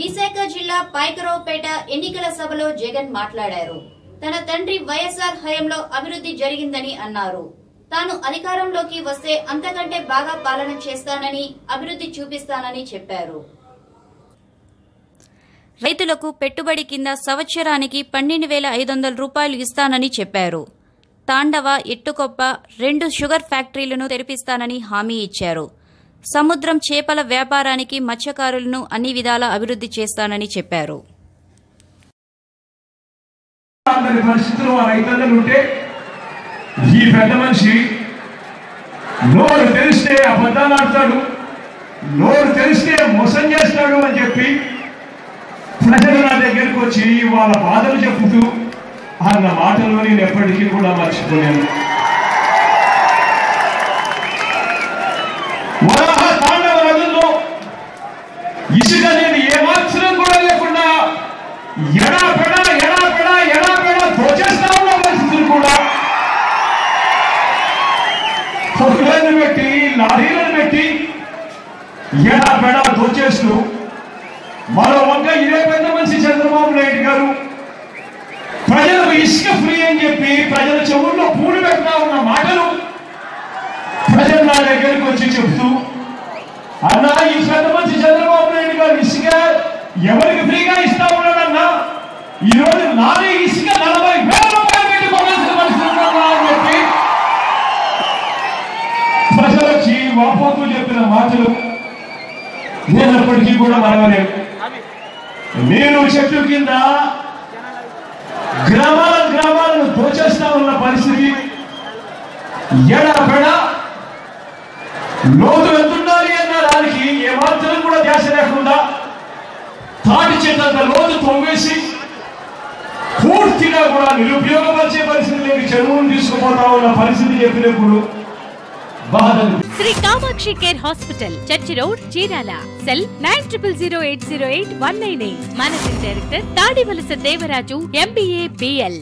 విశాఖ జిల్లా పాయకరావుపేట ఎన్నికల సభలో జగన్ మాట్లాడారు. తన తండ్రి వైఎస్ఆర్ హయాంలో అభివృద్ధి జరిగిందని అన్నారు. తాను అధికారంలోకి వస్తే అంతకంటే బాగా పాలన చేస్తానని అభివృద్ధి చూపిస్తానని చెప్పారు. రైతులకు పెట్టుబడి కింద సంవత్సరానికి పన్నెండు వేల ఐదు వందల రూపాయలు ఇస్తానని చెప్పారు. తాండవ ఎట్టుకొప్ప రెండు షుగర్ ఫ్యాక్టరీలను తెరిపిస్తానని హామీ ఇచ్చారు. సముద్రం చేపల వ్యాపారానికి మత్స్యకారులను అన్ని విధాలా అభివృద్ధి చేస్తానని చెప్పారు. ఈ పెద్ద మనిషి నోరు తెలిస్తే అబద్ధాలు ఆడతాడు నోరు తెలిస్తే మోసం చేస్తాడు అని చెప్పి ప్రజలు నా దగ్గరికి వచ్చి వాళ్ళ బాధలు చెప్పుతూ అన్న మాటలు నేను ఎప్పటికీ కూడా మర్చిపోలేను వరాహ తాండవ నదుల్లో ఇసుక నేను ఏమాత్రం కూడా లేకుండా ఎడా పెడా ఎడా పెడా ఎడా పెడా తోచేస్తా ఉన్న పరిస్థితులు కూడా. పొక్కులను పెట్టి లారీలను పెట్టి ఎడా పెడా దోచేస్తూ మరో వంక ఇదే పెద్ద మనిషి చంద్రబాబు నాయుడు గారు. ప్రజలకు ఇసుక ఫ్రీ అని చెప్పి ప్రజల చెవుల్లో పూలు పెడతా ఉన్న మాటలు ప్రజలు నా దగ్గరికి వచ్చి చెప్తూ అన్నా ఈ పెద్ద మంచి చంద్రబాబు నాయుడు గారు ఇసుక ఎవరికి ఫ్రీగా ఇస్తా ఉన్నాడన్నా? ఈరోజు రోజు ఇసుక నలభై వేల రూపాయలు పెట్టి కొనాల్సిన పరిస్థితి ఉందన్నా వాపోతూ చెప్పిన మాటలు నేను కూడా మరవలేను నేను చెట్టు కింద గ్రామాల గ్రామాలను దోచేస్తా ఉన్న పరిస్థితి ఎడపెడ లోతు వెళ్తుండాలి అన్న దానికి ఏమాత్రం కూడా ధ్యాస లేకుండా తాటి చెట్లంత లోతు తొంగేసి కూడా నిరుపయోగపరిచే పరిస్థితి లేని చెరువును తీసుకుపోతా ఉన్న పరిస్థితి చెప్పినప్పుడు Shri Kamakshi care hospital church road Chirala. Cell nine triple zero eight zero eight one nine eight. Managing director Tadivalasa Devaraju MBA BL